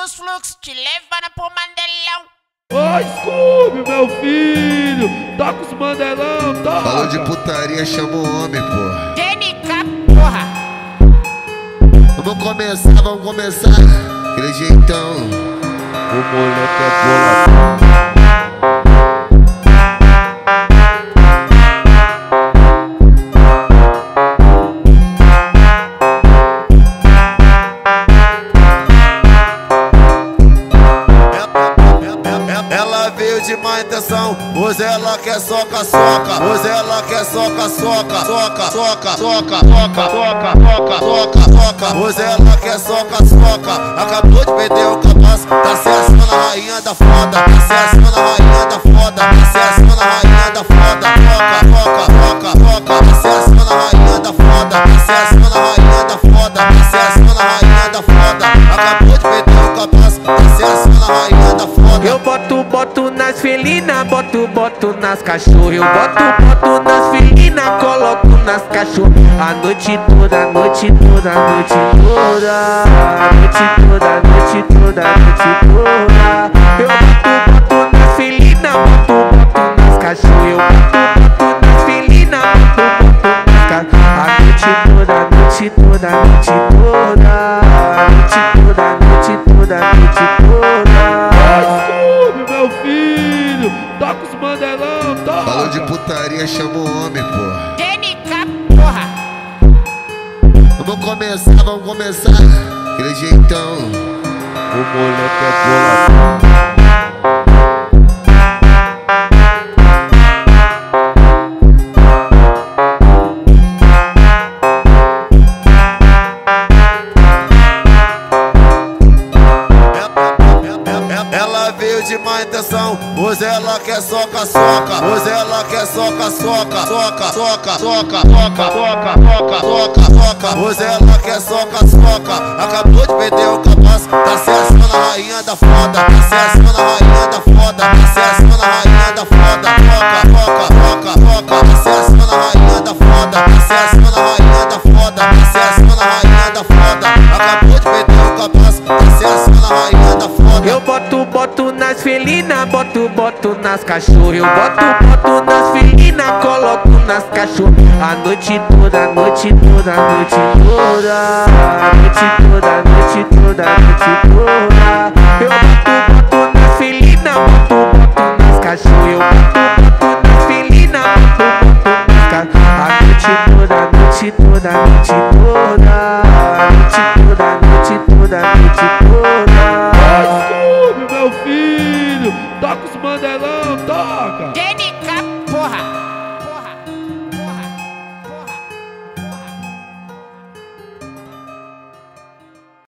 dos fluxos, te levando pro Mandelão. Ai, Scooby, meu filho, com os mandelão, tá? Falou de putaria, chama o homem, pô. TNK, porra. Vamos começar, vamos começar. Aquele jeitão. O moleque é boladão. intenção. Hoje ela quer soca, soca. Hoje ela quer soca, soca. Soca, soca, soca, soca, soca, soca, soca, soca. Hoje ela quer soca, soca. Acabou de perder o capaz. Tá se achando a rainha da foda. Tá se achando a rainha da foda. Tá se achando a rainha da foda. foca foca foca foca, Tá se achando a rainha da foda. Tá se achando a rainha da foda. Tá se achando a rainha da foda. Acabou de perder o capaz. Tá se achando a rainha da foda. Eu boto nas boto, boto nas cachorro. Eu boto, boto nas felinas, coloco nas cachorro. A noite toda, a noite toda, a noite toda. A noite toda, a noite toda, a noite toda. Eu boto, boto nas felinas, boto, boto nas cachorro. Eu boto, boto nas felinas, boto, boto nas cachorro. A noite toda, a noite toda, a noite toda. A noite toda, a noite toda, a noite toda. De putaria, chama o homem, pô. TNK, porra. Vamos começar, vamos começar. Aquele jeitão. O moleque é boladão. de má intenção. Hoje ela quer soca, soca. Hoje ela quer soca, soca. Soca, soca, soca, soca, soca, soca, soca, soca. Hoje ela quer soca, soca. Acabou de perder o capaz. Tá se achando a rainha da foda. Boto, boto nas felinas, boto, boto nas cachorro. Eu boto, boto nas felinas, coloco nas cachorro. A noite toda, a noite toda, a noite toda. A noite toda, a noite toda, a noite toda. Eu boto, boto nas felinas, boto, boto nas cachorro. Eu boto, boto nas felinas, boto, boto nas cachorro. A noite toda, a noite toda, a noite toda. Toca os mandelão, toca!